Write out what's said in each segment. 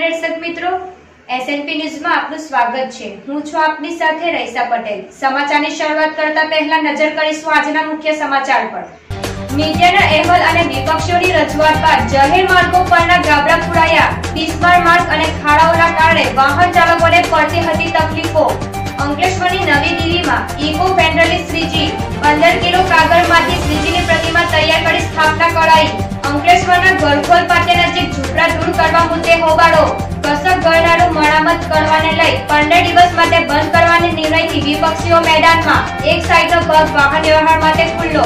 દર્શક મિત્રો એસએનપી ન્યૂઝમાં આપનું સ્વાગત છે. હું છું આપની સાથે રૈસા પટેલ. સમાચારની શરૂઆત કરતા પહેલા નજર કરીશું આજના મુખ્ય સમાચાર પર. મીડિયાના અહેવાલ અને વિપક્ષોની રજૂઆત બાદ જાહેર માર્ગો પરના ગાબડા ખોડાયા. બિસ્માર માર્ગ અને ખાડાઓના કારણે વાહન ચાલકોને પડતી હતી તકલીફો. અંકલેશ્વરની નવી દિલ્હીમાં ઇકો ફેન્ડરલી શ્રીજી પંદર કિલો કાગળમાંથી શ્રીજીની પ્રતિમા તૈયાર કરી સ્થાપના કરાઈ. અંકલેશ્વરના ગરખોલ પાટે નજીક ઝૂંપડા દૂર કરવા મુદ્દે હોબાળો. કસક ગરનારું મરામત કરવાને લઈ પંદર દિવસ માટે બંધ કરવાની નિર્ણયથી વિપક્ષીઓ મેદાનમાં. એક સાઈડનો પગ વાહન વ્યવહાર માટે ખુલ્લો.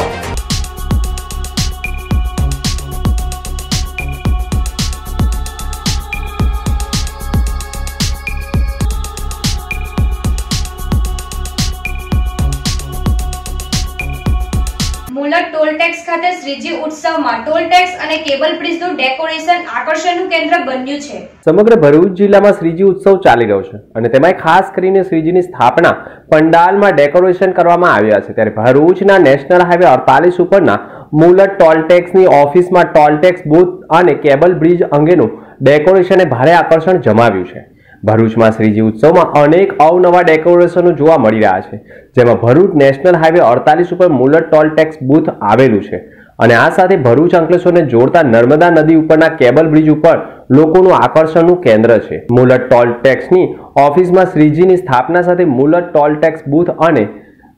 શ્રીજી ઉત્સવમાં ટોલ ટેક્સ અને કેબલ બ્રિજનું ડેકોરેશન આકર્ષણનું કેન્દ્ર બન્યું છે. સમગ્ર ભરૂચ જિલ્લામાં શ્રીજી ઉત્સવ ચાલી રહ્યો છે અને તેમાં ખાસ કરીને શ્રીજીની સ્થાપના પંડાલમાં ડેકોરેશન કરવામાં આવ્યા છે. ત્યારે ભરૂચના નેશનલ હાઈવે અડતાલીસ ઉપરના મુલત ટોલ ટેક્સની ઓફિસમાં ટોલ ટેક્સ બૂથ અને કેબલ બ્રિજ અંગેનું ડેકોરેશને ભારે આકર્ષણ જમાવ્યું છે. ભરૂચમાં શ્રીજી ઉત્સવમાં અનેક અવનવા ડેકોરેશનો જોવા મળી રહ્યા છે. જેમાં ભરૂચ નેશનલ હાઈવે અડતાલીસ ઉપર મુલત ટોલ ટેક્સ બૂથ આવેલું છે. અને આ સાથે ભરૂચ અંકલેશ્વરને જોડતા નર્મદા નદી ઉપરના કેબલ બ્રિજ ઉપર લોકોનું આકર્ષણનું કેન્દ્ર છે. મુલટ ટોલ ટેક્સની ઓફિસમાં શ્રીજીની સ્થાપના સાથે મુલટ ટોલ ટેક્સ બૂથ અને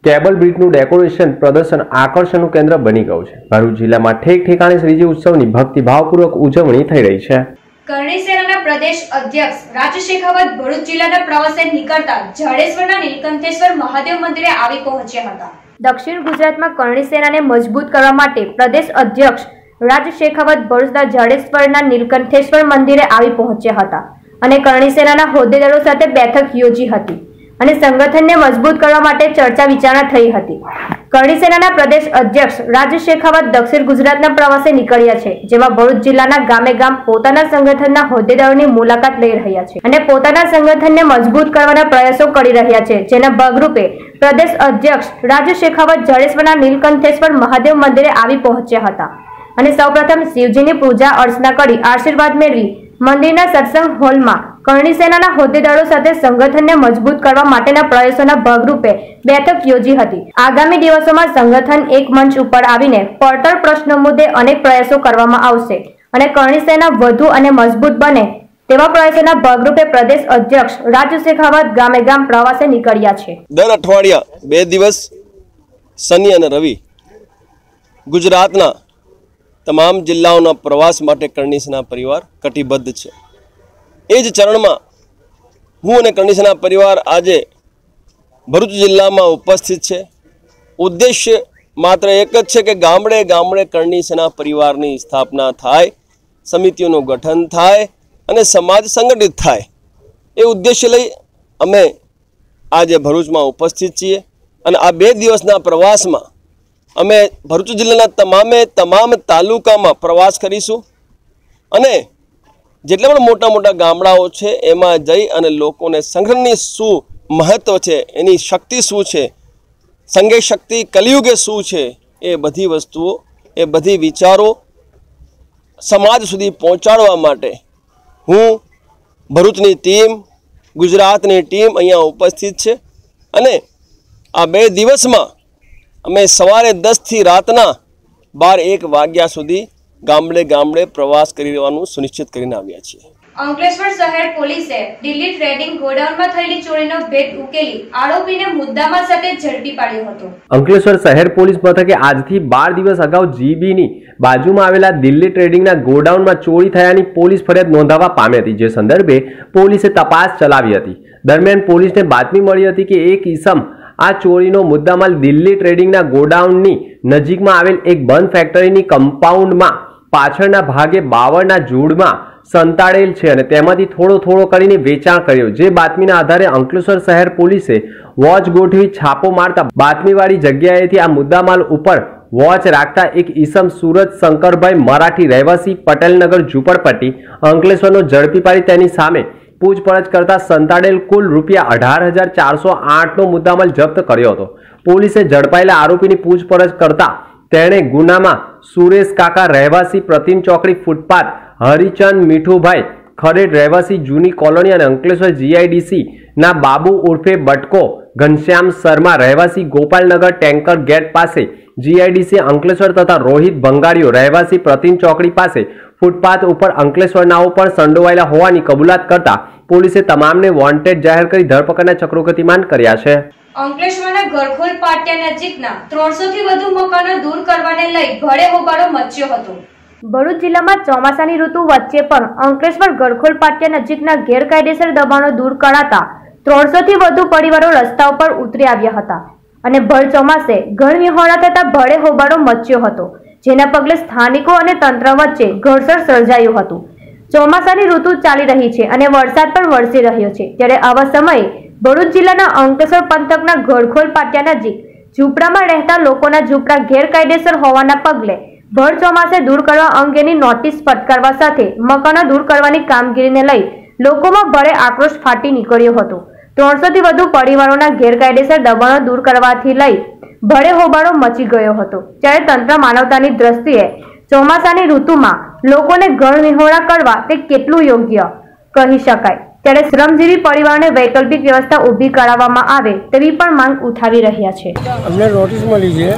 કેબલ બ્રિજનું ડેકોરેશન, પ્રદર્શન, આકર્ષણનું કેન્દ્ર બની ગયું છે. ભરૂચ જિલ્લામાં ઠેક ઠેકાણે શ્રીજી ઉત્સવની ભક્તિભાવપૂર્વક ઉજવણી થઈ રહી છે. કરણી સેનાના પ્રદેશ અધ્યક્ષ રાજ ભરૂચ જિલ્લાના પ્રવાસે નીકળતા જાડેશ્વરના નીલકંઠેશ્વર મહાદેવ મંદિરે આવી પહોંચ્યા હતા. દક્ષિણ ગુજરાતમાં કરણી સેનાને મજબૂત કરવા માટે પ્રદેશ અધ્યક્ષ રાજ શેખાવત ભરૂચના જાડેશ્વરના નીલકંઠેશ્વર મંદિરે આવી પહોંચ્યા હતા અને કરણી સેનાના હોદ્દેદારો સાથે બેઠક યોજી હતી અને સંગઠનને મજબૂત કરવા માટે ચર્ચા વિચારણા થઈ હતી. કરણી સેનાના પ્રદેશ અધ્યક્ષ રાજુ શેખાવત દક્ષિણ ગુજરાતના પ્રવાસે નીકળ્યા છે, જેમાં ભરૂચ જિલ્લાના ગામે ગામ પોતાના સંગઠનના હોદ્દેદારોની મુલાકાત લઈ રહ્યા છે અને પોતાના સંગઠનને મજબૂત કરવાના પ્રયાસો કરી રહ્યા છે, જેના ભાગરૂપે પ્રદેશ અધ્યક્ષ રાજુ શેખાવત જડેશ્વરના નીલકંઠેશ્વર મહાદેવ મંદિરે આવી પહોંચ્યા હતા. અને સૌપ્રથમ શિવજીની પૂજા અર્ચના કરી આશીર્વાદ મેળવી મંદિરના સત્સંગ હોલમાં કરણી સેનાના હોદ્દેદારો સાથે સંગઠનને મજબૂત કરવા માટેના પ્રયાસોના ભાગરૂપે બેઠક યોજી હતી. આગામી દિવસોમાં સંગઠન એક મંચ ઉપર આવીને પડતર પ્રશ્નો મુદ્દે અનેક પ્રયાસો કરવામાં આવશે અને કરણી સેના વધુ અને મજબૂત બને તેવા પ્રયાસોના ભાગરૂપે પ્રદેશ અધ્યક્ષ રાજુ શેખાવત ગામે ગામ પ્રવાસે નીકળ્યા છે. દર અઠવાડિયા બે દિવસ શનિ અને રવિ ગુજરાતના તમામ જિલ્લાઓના પ્રવાસ માટે કરણીસના પરિવાર કટિબદ્ધ છે. એ જ ચરણમાં હું અને કરણીસના પરિવાર આજે ભરૂચ જિલ્લામાં ઉપસ્થિત છે. ઉદ્દેશ્ય માત્ર એક જ છે કે ગામડે ગામડે કરણીસના પરિવારની સ્થાપના થાય, સમિતિઓનું ગઠન થાય અને સમાજ સંગઠિત થાય. એ ઉદ્દેશ્ય લઈ અમે આજે ભરૂચમાં ઉપસ્થિત છીએ અને આ બે દિવસના પ્રવાસમાં અમે ભરૂચ જિલ્લાના તમામે તમામ તાલુકામાં પ્રવાસ કરીશું. અને જેટલા પણ મોટા મોટા ગામડાઓ છે, એમાં જઈ અને લોકોને સંગઠનની શું મહત્વ છે, એની શક્તિ શું છે, સંગે શક્તિ, કલિયુગે શું છે, એ બધી વસ્તુઓ, એ બધી વિચારો સમાજ સુધી પહોંચાડવા માટે હું ભરૂચની ટીમ, ગુજરાતની ટીમ અહીંયા ઉપસ્થિત છે અને આ બે દિવસમાં અમે સવારે દસથી રાતના બાર એક વાગ્યા સુધી ગામડે ગામડે પ્રવાસ કરી રહેવાનું સુનિશ્ચિત કરીને આવ્યા છીએ. અંકલેશ્વર શહેર પોલીસે દિલ્હી ટ્રેડિંગ ગોડાઉનમાં થયેલી ચોરીનો ભેદ ઉકેલી આરોપીને મુદ્દામાં સાથે ઝડપી પાડ્યો હતો. અંકલેશ્વર શહેર પોલીસ મથકે આજથી બાર દિવસ અગાઉ જીબીની બાજુમાં આવેલા દિલ્હી ટ્રેડિંગના ગોડાઉનમાં ચોરી થયાની પોલીસ ફરિયાદ નોંધાવા પામી હતી, જે સંદર્ભે પોલીસે તપાસ ચલાવી હતી. દરમિયાન પોલીસને બાતમી મળી હતી કે એક ઈસમ આ ચોરીનો મુદ્દામાલ દિલ્હી ટ્રેડિંગના ગોડાઉનની નજીકમાં આવેલ એક બંધ ફેક્ટરીની કમ્પાઉન્ડમાં પાછળના ભાગે બાવળના ઝૂડમાં સંતાડેલ છે અને તેમાંથી થોડો થોડો કરીને વેચાણ કર્યો. જે બાતમીના આધારે અંકલેશ્વર શહેર પોલીસે વોચ ગોઠવી છાપો મારતા બાતમીવાળી જગ્યાએથી આ મુદ્દામાલ ઉપર વોચ રાખતા એક ઈસમ સુરત શંકરભાઈ મરાઠી રહેવાસી પટેલનગર ઝુંપડપટ્ટી અંકલેશ્વરનો ઝડપી પાડી તેની સામે પૂછપરછ કરતા સંતાડેલ કુલ રૂપિયા અઢાર હજાર ચારસો આઠનો મુદ્દામાલ જપ્ત કર્યો હતો. પોલીસે ઝડપાયેલા આરોપીની પૂછપરછ કરતા તેણે ગુનામાં સુરેશ કાકા રહેવાસી પ્રતિમ ચોકડી ફૂટપાથ હરિચંદ મીઠુભાઈ ખરેડ રહેવાસી જૂની કોલોની અને અંકલેશ્વર જીઆઈડીસીના બાબુ ઉર્ફે બટકો, ઘનશ્યામ શર્મા, રહેવાસી ગોપાલનગર ટેન્કર ગેટ પાસે જીઆઈડીસી અંકલેશ્વર તથા રોહિત ભંગારીઓ રહેવાસી પ્રતિન ચોકડી પાસે, ફૂટપાથ ઉપર અંકલેશ્વરનાઓ પણ સંડોવાયેલા હોવાની કબૂલાત કરતા પોલીસે તમામને વોન્ટેડ જાહેર કરી ધરપકડના ચક્રો ગતિમાન કર્યા છે. અંકલેશ્વરના ઘરખોલ પાટિયા નજીકના ત્રણસો થી વધુ મકાનો દૂર કરવાને લઈ ભળે હોબાળો મચ્યો હતો. ભરૂચ જિલ્લામાં ચોમાસાની ઋતુ વચ્ચે પણ અંકલેશ્વર ગરખોલ પાટિયા નજીકના ગેરકાયદેસર દબાણો દૂર કરાતા ત્રણસોથી વધુ પરિવારો રસ્તા ઉપર ઉતરી આવ્યા હતા અને ભર ચોમાસે ઘર વિહોણા થતા ભળે હોબાળો મચ્યો હતો, જેના પગલે સ્થાનિકો અને તંત્ર વચ્ચે ઘર્ષણ સર્જાયું હતું. ચોમાસાની ઋતુ ચાલી રહી છે અને વરસાદ પણ વરસી રહ્યો છે, ત્યારે આવા સમયે ભરૂચ જિલ્લાના અંકલેશ્વર પંથકના ઘરખોલ પાટિયા નજીક ઝૂંપડામાં રહેતા લોકોના ઝૂંપડા ગેરકાયદેસર હોવાના પગલે ભર ચોમાસે દૂર કરવા અંગેની નોટિસ ફટકારવા સાથે મકાનો દૂર કરવાની કામગીરીને લઈ લોકોમાં ભારે આક્રોશ ફાટી નીકળ્યો હતો. ત્રણસો થી વધુ પરિવારોના ગેરકાયદેસર દબાણો દૂર કરવાથી લઈ ભડે હોબાળો મચી ગયો હતો. ત્યારે તંત્ર માનવતાની દ્રષ્ટિએ ચોમાસાની ઋતુમાં લોકોને ઘર નિહોળા કરવા તે કેટલું યોગ્ય કહી શકાય. ત્યારે શ્રમજીવી પરિવારને વૈકલ્પિક વ્યવસ્થા ઊભી કરાવવામાં આવે તેવી પણ માંગ ઉઠાવી રહ્યા છે. અમને નોટિસ મળી છે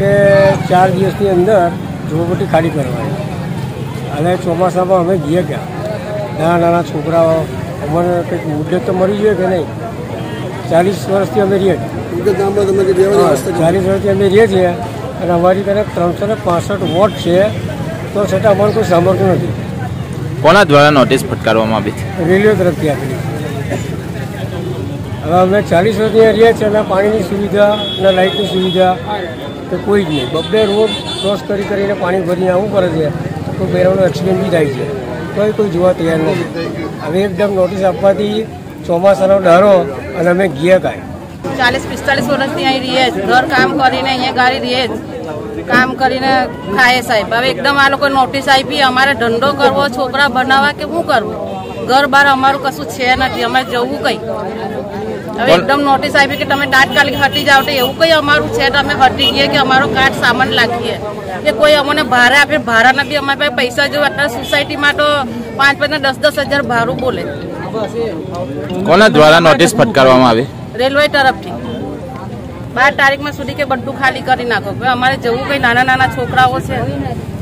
કે ચાર દિવસની અંદર ઝૂંપડી ખાલી કરવાની. અને ચોમાસામાં અમે ગયા ગયા. નાના નાના છોકરાઓ અમને કંઈક મુદ્દે તો મળી જોઈએ કે નહીં? ચાલીસ વર્ષથી અમે રહીએ ચાલીસ વર્ષથી અમે રહીએ છીએ અને અમારી કને ત્રણસો ને પાસઠ વોટ છે તો છતાં અમારું કોઈ સાંભળતું નથી. કોના દ્વારા નોટિસ ફટકારવામાં આવી છે રેલવે તરફથી આપેલી. હવે અમે ચાલીસ વર્ષથી અહીંયા રહીએ છીએ અને પાણીની સુવિધા અને લાઇટની સુવિધા તો કોઈ જ નહીં. બબ્બે રોડ ક્રોસ કરી કરીને પાણી ભરીને આવું કરે છે, તો પહેરવાનો એક્સિડન્ટ બી થાય છે. તોય કોઈ જોવા તૈયાર નથી. હવે એકદમ નોટિસ આપવાથી ચોમાસાનો ડરો અને અમે ગયા કાંઈ ચાલીસ, પિસ્તાલીસ વર્ષથી અહીં રહીએ જ. ઘર કામ કરીને અહીંયા ગાડી રહીએ જ. કામ કરીને ખાય સાહેબ. હવે એકદમ આ લોકો નોટિસ આપી, અમારે ધંધો કરવો, છોકરા બનાવવા કે શું કરવું? ઘર બહાર અમારું કશું છે નથી. અમારે જવું કઈ? હવે એકદમ નોટિસ આપી કે તમે તાત્કાલિક હટી જાવ તો એવું કઈ અમારું છે અમે હટી ગઈએ કે અમારો કાર્ડ સામાન લાગીએ. કે કોઈ અમને ભાડે આપે ભાડાના બી અમારી પાસે પૈસા જો અત્યારે સોસાયટીમાં તો પાંચ પાંચ ને દસ દસ હજાર ભાડું બોલે. કોના દ્વારા નોટિસ ફટકારવામાં આવી? રેલવે તરફથી. બાર તારીખમાં સુધી કે બધું ખાલી કરી નાખો. કે અમારે જવું કઈ નાના નાના છોકરાઓ છે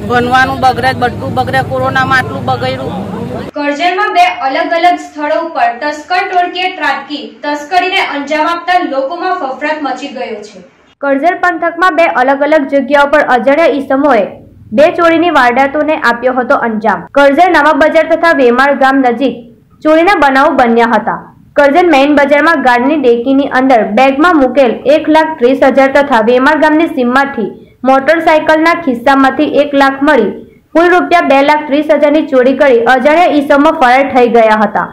ભણવાનું બગડે બધું બગડે કોરોનામાં આટલું બગડ્યું. કરજણમાં બે અલગ અલગ સ્થળો ઉપર તસ્કર ટોળકીએ ત્રાટકી, તસ્કરીને અંજામ આપતા લોકોમાં ફફડાટ મચી ગયો છે. કરજણ પંથકમાં બે અલગ અલગ જગ્યાઓ પર અજાણ્યા ઈસમોએ બે ચોરીની વારદાતોને આપ્યો હતો અંજામ. કરજણ નવા બજાર તથા વેમાળ ગામ નજીક ચોરીના બનાવો બન્યા હતા. કરજણ મેઇન બજારમાં ગાડીની ડેકીની અંદર બેગમાં મૂકેલ એક લાખ ત્રીસ હજાર તથા વેમાળ ગામની સીમમાંથી મોટરસાયકલના ખિસ્સામાંથી એક લાખ મળી કુલ રૂપિયા બે લાખ ત્રીસ હજારની ચોરી કરી અજાણ્યા ઈસમો ફરાર થઈ ગયા હતા.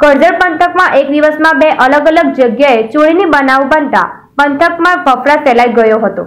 કરજણ પંથકમાં એક દિવસમાં બે અલગ અલગ જગ્યાએ ચોરીની બનાવ બનતા પંથકમાં ફફડા ફેલાઈ ગયો હતો.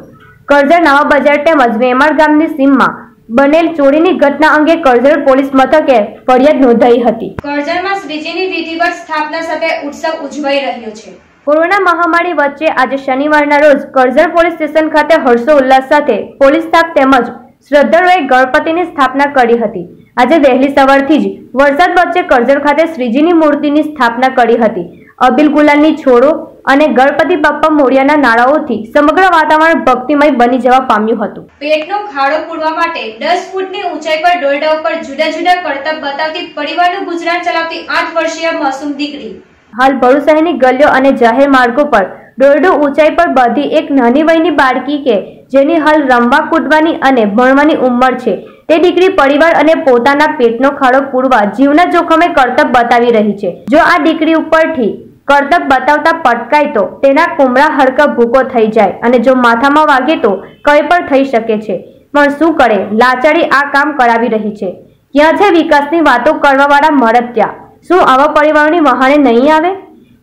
કરજણ નવા બજાર તેમજ વેમાળ ગામની સીમમાં બનેલ ચોરીની ઘટના અંગે કરજણ પોલીસ મથકે ફરિયાદ નોંધાઈ હતી. કરજણમાં શ્રીજીની વિધિવત સ્થાપના સાથે ઉત્સવ ઉજવાઈ રહ્યો છે. કોરોના મહામારી વચ્ચે આજે શનિવારના રોજ કરજણ પોલીસ સ્ટેશન ખાતે હર્ષો ઉલ્લાસ સાથે પોલીસ સ્ટાફ તેમજ શ્રદ્ધાળુઓએ ગણપતિની સ્થાપના કરી હતી. આજે વહેલી સવારથી જ વરસાદ વચ્ચે કરજણ ખાતે શ્રીજીની મૂર્તિની સ્થાપના કરી હતી. અબિલ ગુલાલની છોડો અને ગણપતિ બાપ્પા મોરિયાના નાળાઓથી સમગ્ર વાતાવરણ ભક્તિમય બની જવા પામ્યું હતું. પેટનો ખાડો પૂરવા માટે દસ ફૂટની ઊંચાઈ પર દોરડા ઉપર જુદા જુદા કરતબ બતાવતી પરિવારનું ગુજરાન ચલાવતી આઠ વર્ષીય માસૂમ દીકરી. હાલ ભરૂચ શહેરની ગલીઓ અને જાહેર માર્ગો પર દોરડું ઊંચાઈ પર બધી એક નાની વયની બાળકી કે જેની હાલ રમવા કૂદવાની અને ભણવાની ઉંમર છે. તે દીકરી પરિવાર અને પોતાના પેટનો ખાડો પૂરવા જીવના જોખમે કરતબ બતાવી રહી છે. જો આ દીકરી ઉપરથી કરતબ બતાવતા પટકાય તો તેના કુમળા હડકા ભૂકો થઈ જાય અને જો માથામાં વાગે તો કંઈ પણ થઈ શકે છે. પણ શું કરે? લાચારી આ કામ કરાવી રહી છે. ક્યાં છે વિકાસની વાતો કરવાવાળા મળત્યા શું આવા પરિવારોની વહાણે નહીં આવે?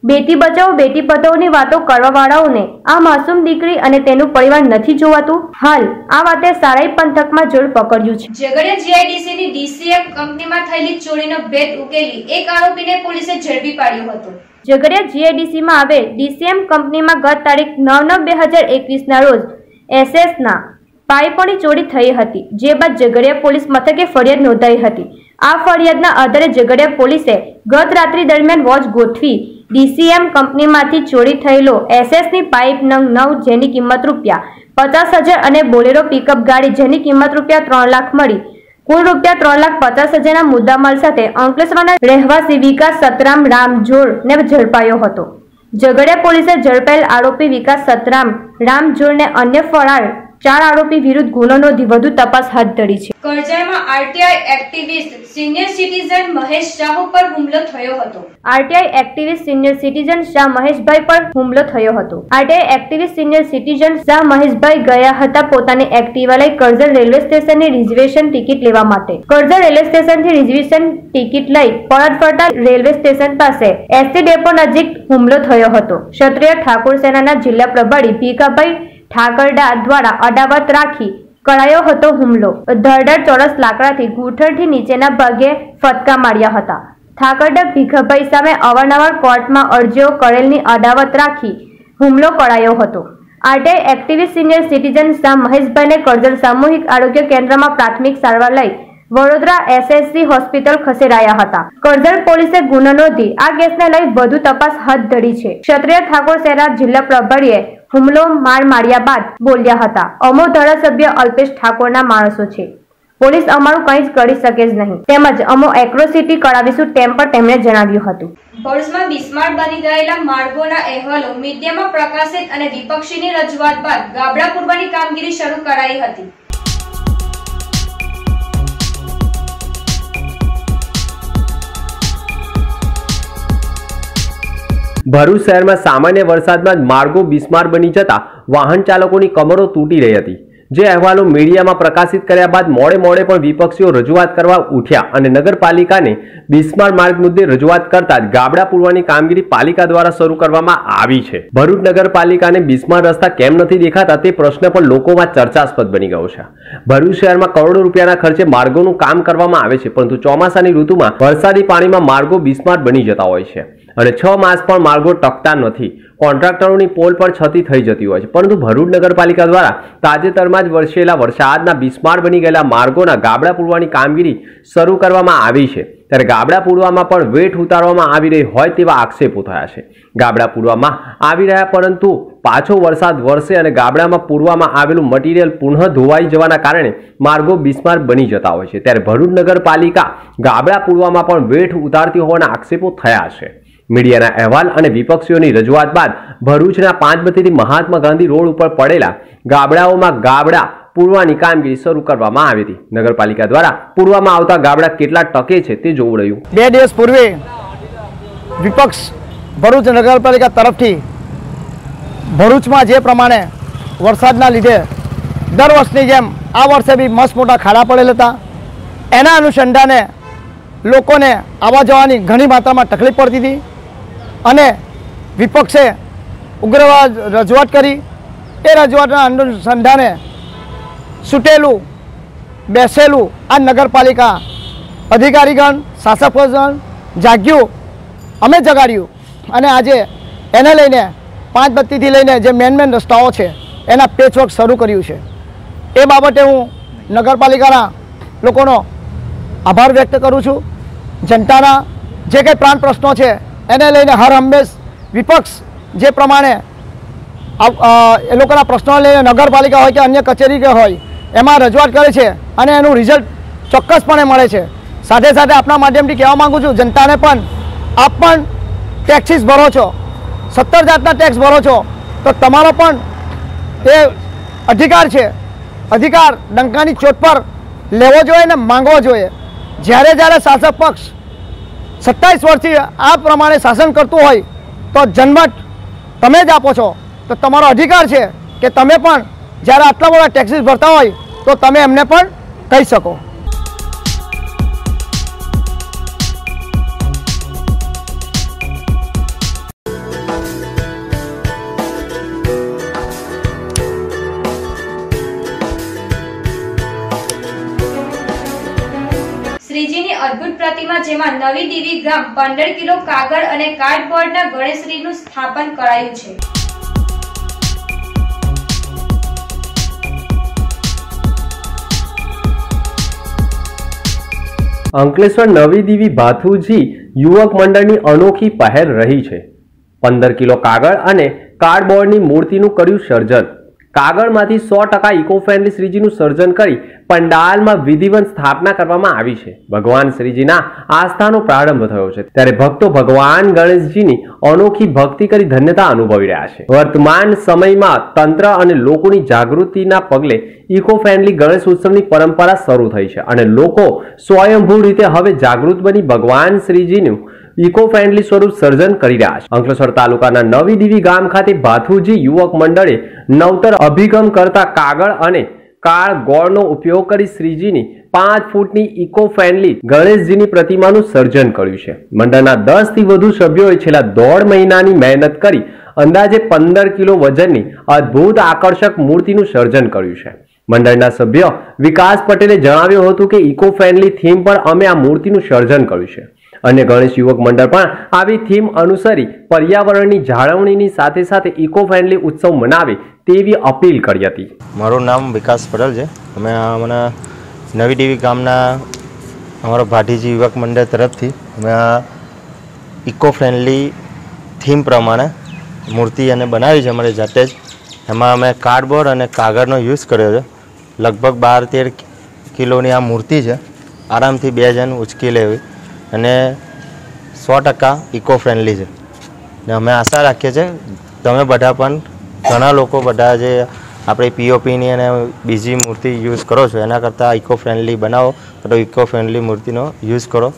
બેટી બચાવો બેટી પચાવોની વાતો કરવાવાળાઓને. આ માસૂમ દીકરી અને તેનું પરિવાર નથી જોવાતું. હાલ આ વાતે સારાઈ પંથકમાં જોડ પકડ્યું છે. ઝઘડિયા જીઆઈડીસી ની ડીસીએમ કંપનીમાં થયેલી ચોરીનો ભેદ ઉકેલી એક આરોપીને પોલીસે ઝડપી પાડ્યો હતો. ઝઘડિયા જીઆઈડીસી માં આવેલ ડીસીએમ કંપનીમાં ગત તારીખ નવ નવ બે હજાર એકવીસ ના રોજ એસએસ ના પાઇપોની ચોરી થઈ હતી જે બાદ ઝઘડિયા પોલીસ મથકે ફરિયાદ નોંધાઈ હતી. આ ફરિયાદના આધારે ઝઘડિયા પોલીસે ગત રાત્રિ દરમિયાન વોચ ગોઠવી ડીસીએમ કંપનીમાંથી ચોરી થયેલો એસએસની પાઇપ નંગ નવ જેની કિંમત રૂપિયા પચાસ હજાર અને બોલેરો પિકઅપ ગાડી જેની કિંમત રૂપિયા ત્રણ લાખ મળી. કુલ રૂપિયા ત્રણ લાખ પચાસ હજારના મુદ્દામાલ સાથે અંકલેશ્વરના રહેવાસી વિકાસ સતરામ રામજોડને ઝડપાયો હતો. ઝઘડિયા પોલીસે ઝડપાયેલ આરોપી વિકાસ સતરામ રામજોડને અન્ય ફરાર ચાર આરોપી વિરુદ્ધ ગુનો નોંધી વધુ તપાસ હાથ ધરી છે. કરજણમાં RTI activist senior citizen Mahesh Shah ઉપર હુમલો થયો હતો. RTI activist senior citizen Shah મહેશભાઈ પર હુમલો થયો હતો. RTI activist senior citizen Shah મહેશભાઈ ગયા હતા પોતાની એક્ટિવા લઈ કરજણ રેલવે સ્ટેશનની રિઝર્વેશન ટિકિટ લેવા માટે. કરજણ રેલવે સ્ટેશનથી રિઝર્વેશન ટિકિટ લઈ પરત ફરતા રેલવે સ્ટેશન પાસે એસટી ડેપો નજીક હુમલો થયો હતો. ક્ષત્રિય ઠાકોર સેનાના જિલ્લા પ્રભારી ભીખાભાઈ ઠાકરડા દ્વારા અડાવત રાખી કરાયો હતો હુમલો. ધરડર ચોરસ લાકડાથી ગુઠળથી નીચેના ભાગે ફટકા માર્યા હતા. ઠાકરડા ભીખભાઈ સામે અવારનવાર કોર્ટમાં અરજીઓ કરેલની અદાવત રાખી હુમલો કરાયો હતો. RTI activist senior citizen Shah મહેશભાઈને Karjan સામૂહિક આરોગ્ય કેન્દ્રમાં પ્રાથમિક સારવાર લઈ વડોદરા એસએસસી હોસ્પિટલ ખસેડાયા હતા. કરજણ પોલીસે ગુનો નોંધી આ કેસને લઈ વધુ તપાસ હાથ ધરી છે. ક્ષત્રિય ઠાકોર સેના જિલ્લા પ્રભારીએ હુમલો માર માર્યા બાદ બોલ્યા હતા. અમો ધારાસભ્ય અલ્પેશ ઠાકોરના માણસો છે. પોલીસ અમારું કંઈ જ કરી શકે જ નહીં. તેમજ અમો એક્રોસિટી કરાવીશું તેમ પણ તેમણે જણાવ્યું હતું. ભરૂચમાં બિસ્માર બની ગયેલા માર્ગોના અહેવાલો મીડિયામાં પ્રકાશિત અને વિપક્ષીની રજૂઆત બાદ ગાબડા પૂરવાની કામગીરી શરૂ કરાઈ હતી. ભરૂચ શહેરમાં સામાન્ય વરસાદમાં માર્ગો બિસ્માર બની જતા વાહન ચાલકોની કમરો તૂટી રહી હતી. જે અહેવાલો મીડિયામાં પ્રકાશિત કર્યા બાદ મોડે મોડે પણ વિપક્ષીઓ રજૂઆત કરવા ઉઠ્યા અને નગરપાલિકાને બિસ્માર માર્ગ મુદ્દે રજૂઆત કરતા જ ગાબડા પૂરવાની કામગીરી પાલિકા દ્વારા શરૂ કરવામાં આવી છે. ભરૂચ નગરપાલિકાને બિસ્માર રસ્તા કેમ નથી દેખાતા તે પ્રશ્ન પણ લોકોમાં ચર્ચાસ્પદ બની ગયો છે. ભરૂચ શહેરમાં કરોડો રૂપિયાના ખર્ચે માર્ગોનું કામ કરવામાં આવે છે, પરંતુ ચોમાસાની ઋતુમાં વરસાદી પાણીમાં માર્ગો બિસ્માર બની જતા હોય છે. અને છ માસ પણ માર્ગો ટકતા નથી. કોન્ટ્રાક્ટરોની પોલ પણ છતી થઈ જતી હોય છે. પરંતુ ભરૂચ નગરપાલિકા દ્વારા તાજેતરમાં જ વરસેલા વરસાદના બિસ્માર બની ગયેલા માર્ગોના ગાબડા પૂરવાની કામગીરી શરૂ કરવામાં આવી છે. ત્યારે ગાબડા પૂરવામાં પણ વેઠ ઉતારવામાં આવી રહી હોય તેવા આક્ષેપો થયા છે. ગાબડા પૂરવામાં આવી રહ્યા પરંતુ પાછો વરસાદ વરસે અને ગાબડામાં પૂરવામાં આવેલું મટીરિયલ પુનઃ ધોવાઈ જવાના કારણે માર્ગો બિસ્માર બની જતા હોય છે. ત્યારે ભરૂચ નગરપાલિકા ગાબડા પૂરવામાં પણ વેઠ ઉતારતી હોવાના આક્ષેપો થયા છે. મીડિયાના અહેવાલ અને વિપક્ષીઓની રજૂઆત બાદ ભરૂચના પાંચમતીથી મહાત્મા ગાંધી રોડ ઉપર પડેલા ગાબડાઓમાં ગાબડા પૂરવાની કામગીરી શરૂ કરવામાં આવી હતી. નગરપાલિકા દ્વારા પૂરવામાં આવતા ગાબડા કેટલા ટકે છે તે જોવું રહ્યું. બે દિવસ પૂર્વે વિપક્ષ ભરૂચ નગરપાલિકા તરફથી ભરૂચમાં જે પ્રમાણે વરસાદના લીધે દર વર્ષની જેમ આ વર્ષે બી મસ્ત મોટા ખાડા પડેલ હતા. એના અનુસંધાને લોકોને આવવા જવાની ઘણી માત્રામાં તકલીફ પડતી હતી. અને વિપક્ષે ઉગ્રવાદ રજૂઆત કરી. એ રજૂઆતના અનુસંધાને છૂટેલું બેસેલું આ નગરપાલિકા અધિકારીગણ શાસકગણ જાગ્યું, અમે જગાડ્યું અને આજે એને લઈને પાંચ બત્તીથી લઈને જે મેન મેન રસ્તાઓ છે, એના પેચવર્ક શરૂ કર્યું છે. એ બાબતે હું નગરપાલિકાના લોકોનો આભાર વ્યક્ત કરું છું. જનતાના જે કંઈ પ્રાણ પ્રશ્નો છે એને લઈને હર હંમેશ વિપક્ષ જે પ્રમાણે એ લોકોના પ્રશ્નો લઈને નગરપાલિકા હોય કે અન્ય કચેરી કે હોય, એમાં રજૂઆત કરે છે અને એનું રિઝલ્ટ ચોક્કસપણે મળે છે. સાથે સાથે આપણા માધ્યમથી કહેવા માગું છું, જનતાને પણ આપ પણ ટેક્સીસ ભરો છો. સત્તર જાતના ટેક્સ ભરો છો. તો તમારો પણ એ અધિકાર છે. અધિકાર ડંકાની ચોટ પર લેવો જોઈએ ને માંગવો જોઈએ. જ્યારે જ્યારે શાસક પક્ષ સત્તાવીસ વર્ષથી આ પ્રમાણે શાસન કરતું હોય તો જન્મટ તમે જ આપો છો. તો તમારો અધિકાર છે કે તમે પણ જ્યારે આટલા બધા ટેક્સીસ ભરતા હોય તો તમે એમને પણ કહી શકો. અદ્ભુત પ્રતિમા જેમાં નવી દેવી ગામ પંદર કિલો કાગળ અને કાર્ડબોર્ડના ગણેશશ્રીનું સ્થાપન કરાયું છે. અંકલેશ્વર નવી દીવી ભાથુજી યુવક મંડળની અનોખી પહેલ રહી છે. પંદર કિલો કાગળ અને કાર્ડબોર્ડની મૂર્તિનું કર્યું સર્જન. કાગળમાંથી સો ટકા ઇકો ફ્રેન્ડલી શ્રીજીનું સર્જન કરી પંડાલમાં વિધિવંત સ્થાપના કરવામાં આવી છે. ભગવાન શ્રીજીના આસ્થાનો પ્રારંભ થયો છે. ત્યારે ભક્તો ભગવાન ગણેશજીની અનોખી ભક્તિ કરી ધન્યતા અનુભવી રહ્યા છે. વર્તમાન સમયમાં તંત્ર અને લોકોની જાગૃતિના પગલે ઇકો ફ્રેન્ડલી ગણેશ ઉત્સવની પરંપરા શરૂ થઈ છે અને લોકો સ્વયંભૂ રીતે હવે જાગૃત બની ભગવાન શ્રીજીનું ઇકો ફ્રેન્ડલી સ્વરૂપ સર્જન કરી રહ્યા છે. અંકલેશ્વર તાલુકાના નવી દીવી ગામ ખાતે ભાથુજી યુવક મંડળે નવતર અભિગમ કરતા કાગળ અને કાળ ગોળનો ઉપયોગ કરી શ્રીજીની પાંચ ફૂટની ઇકો ફ્રેન્ડલી ગણેશજીની પ્રતિમાનું સર્જન કર્યું છે. મંડળના દસથી વધુ સભ્યોએ છેલ્લા દોઢ મહિનાની મહેનત કરી અંદાજે પંદર કિલો વજનની અદ્ભુત આકર્ષક મૂર્તિનું સર્જન કર્યું છે. મંડળના સભ્ય વિકાસ પટેલે જણાવ્યું હતું કે ઇકો ફ્રેન્ડલી થીમ પર અમે આ મૂર્તિનું સર્જન કર્યું છે. અને ગણેશ યુવક મંડળ પણ આવી થીમ અનુસરી પર્યાવરણની જાળવણીની સાથે સાથે ઇકો ફ્રેન્ડલી ઉત્સવ મનાવે તેવી અપીલ કરી હતી. મારું નામ વિકાસ પટેલ છે. અમે હમણાં નવી ટીવી ગામના અમારા ભાટીજી યુવક મંડળ તરફથી અમે ઇકો ફ્રેન્ડલી થીમ પ્રમાણે મૂર્તિ અને બનાવી છે અમારી જાતે જ. એમાં અમે કાર્ડબોર્ડ અને કાગળનો યુઝ કર્યો છે. લગભગ બાર તેર કિલોની આ મૂર્તિ છે. આરામથી બે જણ ઉચકી લેવી. અને સો ટકા ઇકો ફ્રેન્ડલી છે. ને અમે આશા રાખીએ છીએ, તમે બધા પણ ઘણા લોકો બધા જે આપણે પીઓપીની અને બીજી મૂર્તિ યુઝ કરો છો, એના કરતાં ઇકો ફ્રેન્ડલી બનાવો, તો ઇકો ફ્રેન્ડલી મૂર્તિનો યુઝ કરો.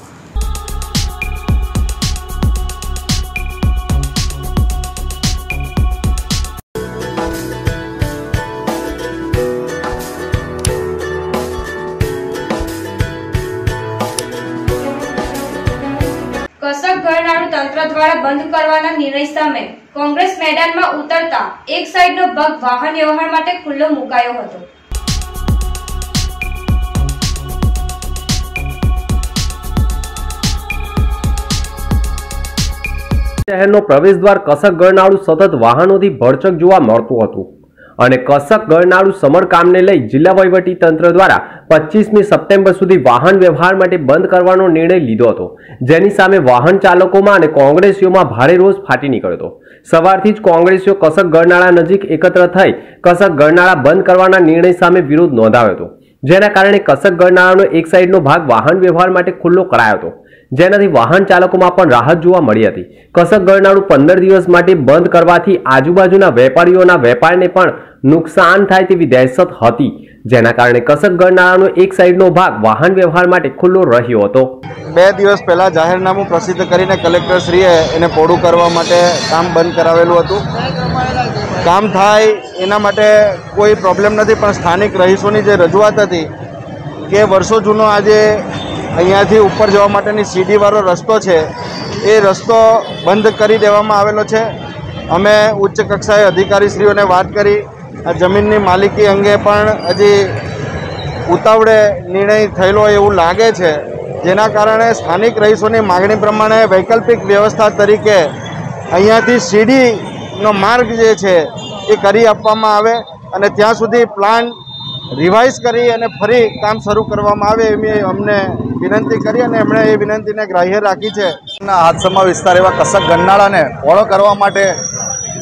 કોંગ્રેસ મેદાનમાં ઉતરતા એક સાઈડનો ભાગ વાહન વ્યવહાર માટે ખુલ્લો મુકાયો હતો. શહેરનો પ્રવેશ દ્વાર કસક ગરનાળું સતત વાહનોથી ભરચક જોવા મળતું હતું. અને કસક ગળનાળું સમરકામને લઈ જિલ્લા વહીવટી તંત્ર દ્વારા પચીસમી સપ્ટેમ્બર સુધી વાહન વ્યવહાર માટે બંધ કરવાનો નિર્ણય લીધો હતો. જેની સામે વાહન ચાલકોમાં અને કોંગ્રેસીઓમાં ભારે રોષ ફાટી નીકળ્યો હતો. સવારથી જ કોંગ્રેસીઓ કસક ગળનાળા નજીક એકત્ર થઈ કસક ગળનાળા બંધ કરવાના નિર્ણય સામે વિરોધ નોંધાવ્યો હતો. જેના કારણે કસક ગળનાળાનો એક સાઈડનો ભાગ વાહન વ્યવહાર માટે ખુલ્લો કરાયો હતો. જેનાથી વાહન ચાલકોમાં પણ રાહત જોવા મળી હતી. કસક ગળનાળું પંદર દિવસ માટે બંધ કરવાથી આજુબાજુના વેપારીઓના વેપારને પણ નુકસાન થાય તેવી દહેશત હતી, જેના કારણે કસક ગણનારાનો એક સાઈડનો ભાગ વાહન વ્યવહાર માટે ખુલ્લો રહ્યો હતો. બે દિવસ પહેલાં જાહેરનામું પ્રસિદ્ધ કરીને કલેક્ટરશ્રીએ એને પોડું કરવા માટે કામ બંધ કરાવેલું હતું. કામ થાય એના માટે કોઈ પ્રોબ્લેમ નથી, પણ સ્થાનિક રહીશોની જે રજૂઆત હતી કે વર્ષો જૂનો આજે અહીંયાથી ઉપર જવા માટેની સીડીવાળો રસ્તો છે, એ રસ્તો બંધ કરી દેવામાં આવેલો છે. અમે ઉચ્ચ કક્ષાએ અધિકારીશ્રીઓને વાત કરી આ જમીનની માલિકી અંગે પણ હજી ઉતાવળે નિર્ણય થયેલો એવું લાગે છે. જેના કારણે સ્થાનિક રહીશોની માગણી પ્રમાણે વૈકલ્પિક વ્યવસ્થા તરીકે અહીંયાથી સીડીનો માર્ગ જે છે એ કરી આપવામાં આવે અને ત્યાં સુધી પ્લાન રિવાઇઝ કરી અને ફરી કામ શરૂ કરવામાં આવે એવી અમને વિનંતી કરી અને એમણે એ વિનંતીને ગ્રાહ્ય રાખી છે. હાથસમા વિસ્તાર એવા કસક ગન્નાળાને પહોળો કરવા માટે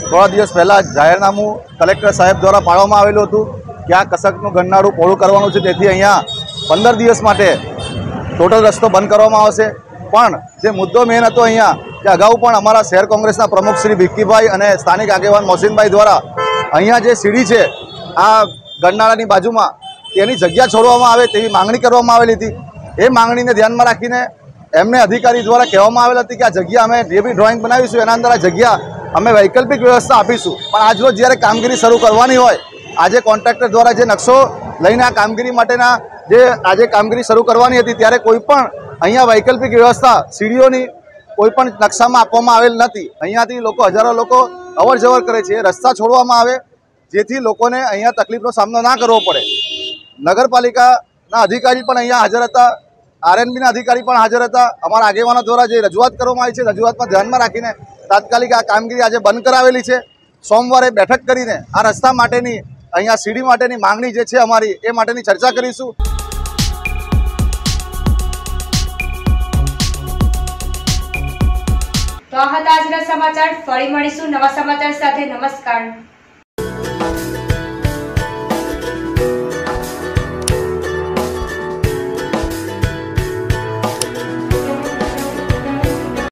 થોડા દિવસ પહેલાં જાહેરનામું કલેક્ટર સાહેબ દ્વારા પાડવામાં આવેલું હતું કે આ કસકનું ગરનાળું પહોળું કરવાનું છે. તેથી અહીંયા પંદર દિવસ માટે ટોટલ રસ્તો બંધ કરવામાં આવશે. પણ જે મુદ્દો મેન હતો અહીંયા, કે અગાઉ પણ અમારા શહેર કોંગ્રેસના પ્રમુખ શ્રી વિક્કીભાઈ અને સ્થાનિક આગેવાન મોહસિનભાઈ દ્વારા અહીંયા જે સીડી છે, આ ગરનાળાની બાજુમાં, તેની જગ્યા છોડવામાં આવે તેવી માંગણી કરવામાં આવેલી હતી. એ માંગણીને ધ્યાનમાં રાખીને એમને અધિકારી દ્વારા કહેવામાં આવેલ હતી કે આ જગ્યા અમે જે બી ડ્રોઈંગ બનાવીશું, એના અંદર આ જગ્યા અમે વૈકલ્પિક વ્યવસ્થા આપીશું. પણ આજરોજ જ્યારે કામગીરી શરૂ કરવાની હોય, આજે કોન્ટ્રાક્ટર દ્વારા જે નકશો લઈને આ કામગીરી માટેના જે આજે કામગીરી શરૂ કરવાની હતી, ત્યારે કોઈ પણ અહીંયા વૈકલ્પિક વ્યવસ્થા સીડીઓની કોઈ પણ નકશામાં આપવામાં આવેલ નથી. અહીંયાથી લોકો, હજારો લોકો અવર કરે છે, રસ્તા છોડવામાં આવે, જેથી લોકોને અહીંયા તકલીફનો સામનો ના કરવો પડે. નગરપાલિકાના અધિકારી પણ અહીંયા હાજર હતા, આરએનબીના અધિકારી પણ હાજર હતા. અમારા આગેવાનો દ્વારા જે રજૂઆત કરવામાં આવી છે, રજૂઆતમાં ધ્યાનમાં રાખીને તાત્કાલિક આ કામગીરી આજે બંધ કરાવેલી છે. સોમવારે બેઠક કરીને આ રસ્તા માટેની, અહીંયા સીડી માટેની માંગણી જે છે અમારી, એ માટેની ચર્ચા કરીશું. તો આ હતા આજના સમાચાર. ફરી મળીશું નવા સમાચાર સાથે. નમસ્કાર.